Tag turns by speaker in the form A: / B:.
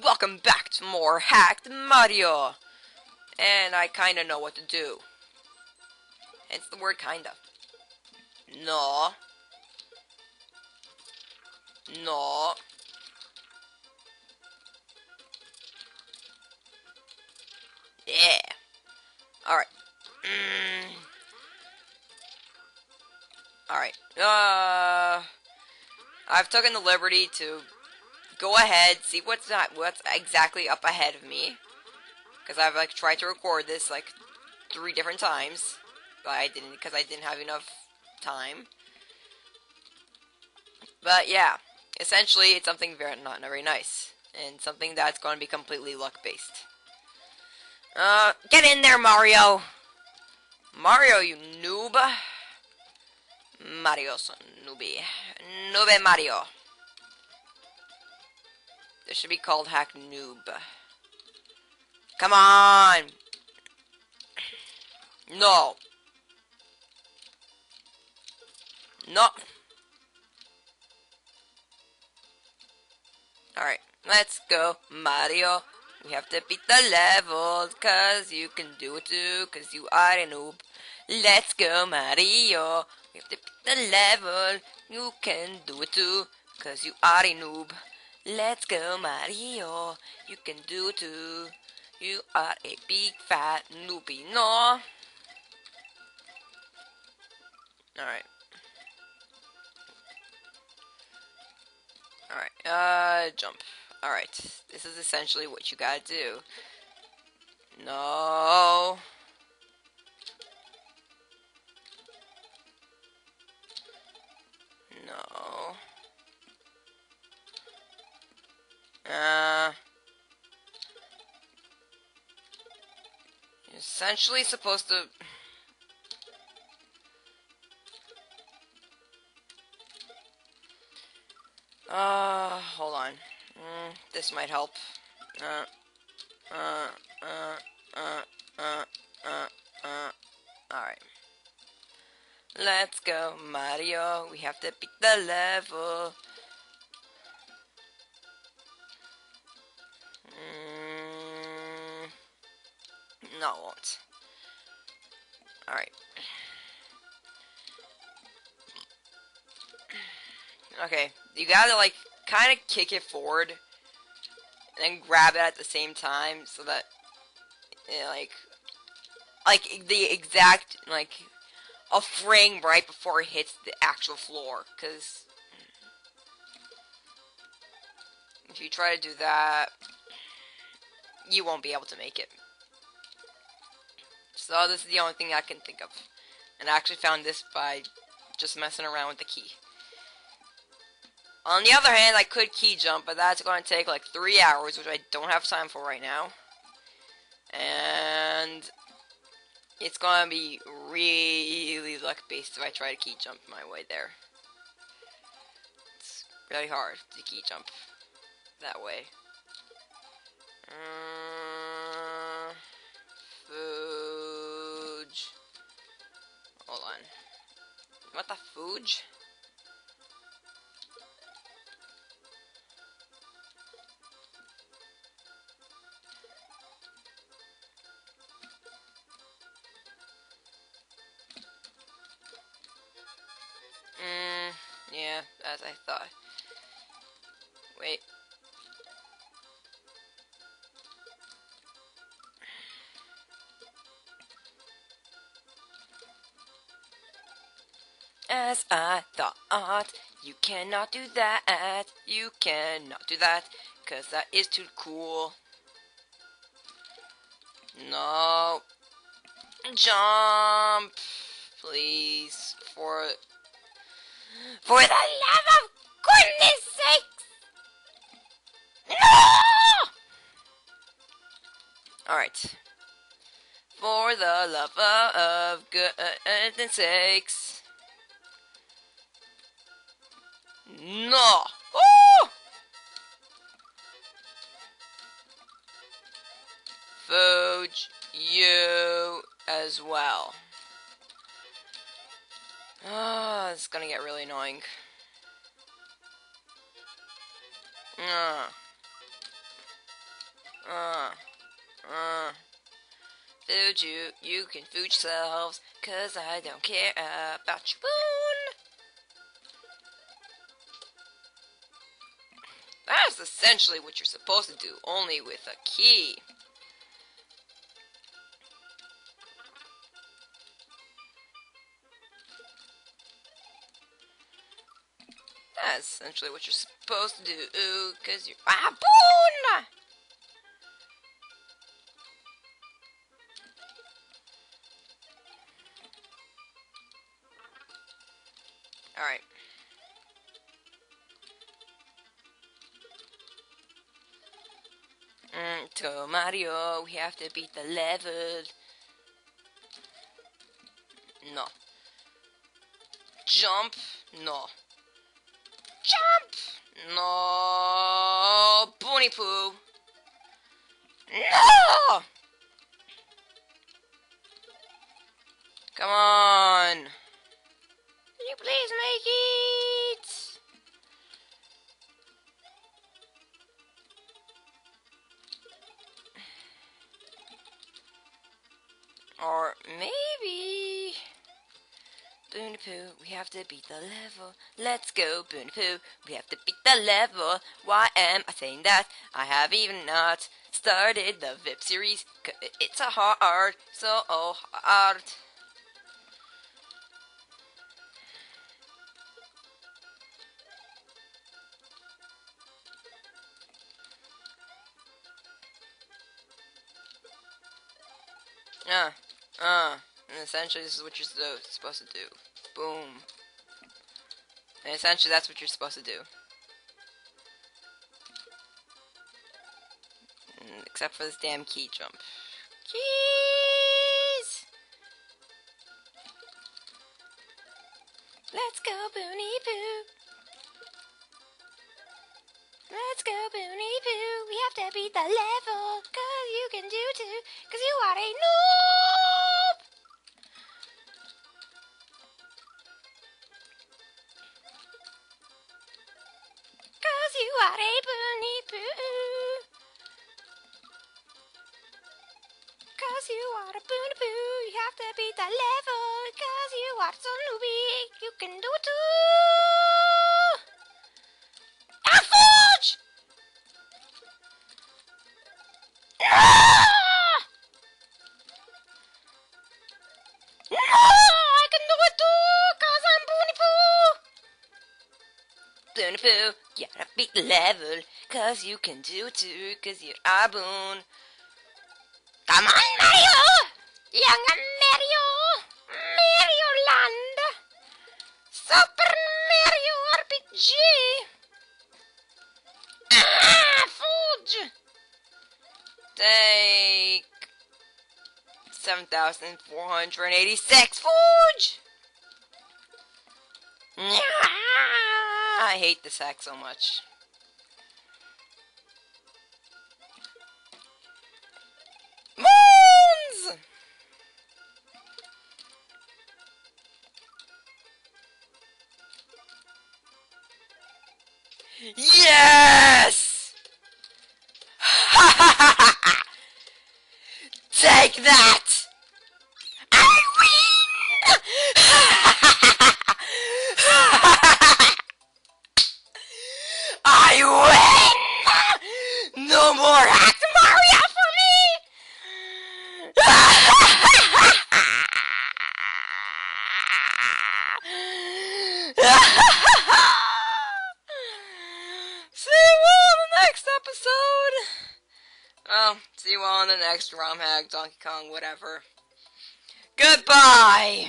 A: Welcome back to more Hacked Mario! And I kinda know what to do. Hence the word kinda. No. No. Yeah. Alright. Mm. Alright. Uh, I've taken the liberty to go ahead, see what's not, what's exactly up ahead of me. Because I've like tried to record this like three different times, but I didn't because I didn't have enough time. But yeah, essentially it's something very not very nice and something that's going to be completely luck based. Uh, get in there, Mario. Mario, you noob. Mario's noobie. Noob Mario. This should be called Hack Noob. Come on! No. No. Alright, let's go, Mario. We have to beat the levels, cause you can do it too, cause you are a noob. Let's go, Mario. We have to beat the level, you can do it too, cause you are a noob. Let's go, Mario. You can do too. You are a big fat noobie, no? Alright. Alright, uh, jump. Alright, this is essentially what you gotta do. No. No. Uh. You're essentially supposed to. Uh, hold on. Mm, this might help. Uh, uh, uh, uh, uh, uh, uh. Alright. Let's go, Mario. We have to beat the level. No, it won't. Alright. Okay, you gotta like kind of kick it forward and then grab it at the same time so that you know, like like the exact like a frame right before it hits the actual floor because if you try to do that you won't be able to make it so this is the only thing I can think of and I actually found this by just messing around with the key on the other hand, I could key jump, but that's going to take like three hours, which I don't have time for right now. And it's going to be really luck-based if I try to key jump my way there. It's really hard to key jump that way. What the Fooge? Mm, yeah, as I thought. Wait. As I thought, you cannot do that. You cannot do that, cause that is too cool. No. Jump, please, for for the love of goodness sakes! No! Alright. For the love of goodness sakes. No! Oh! Fooge, you as well. Ah, oh, it's gonna get really annoying. Uh. Uh, uh. Food you, you can food yourselves, cause I don't care about you. spoon. That's essentially what you're supposed to do, only with a key. That's essentially what you're supposed to do, ooh, cause you're- Ah, boon! Alright. To Mario, we have to beat the level. No. Jump? No. Jump! No! Boony poo! No! Come on! Can you please make it? Have to beat the level. Let's go, Boony Poo, we have to beat the level. Why am I saying that? I have even not started the VIP series. It's a hard, so hard. Uh, uh, and essentially this is what you're supposed to do. Boom. And essentially that's what you're supposed to do. Mm, Except for this damn key jump. Keys! Let's go, Boony Poo. Let's go, Boony Poo. We have to beat the level. Cause you can do too. Cause you are a noob. Are so newbie. You can do it too. Ah, fudge! Ah! No, I can do it too, cause I'm Boony Poo. Gotta beat the level, cause you can do it too, cause you're a boon. Come on, Mario! Young! Mario Super Mario RPG! Ah, fudge! Take 7,486 fudge! I hate this hack so much. Take that! I win! I win! No more hack Mario for me! See you all in the next episode! Well, see you all in the next ROM hack, Donkey Kong, whatever. Goodbye!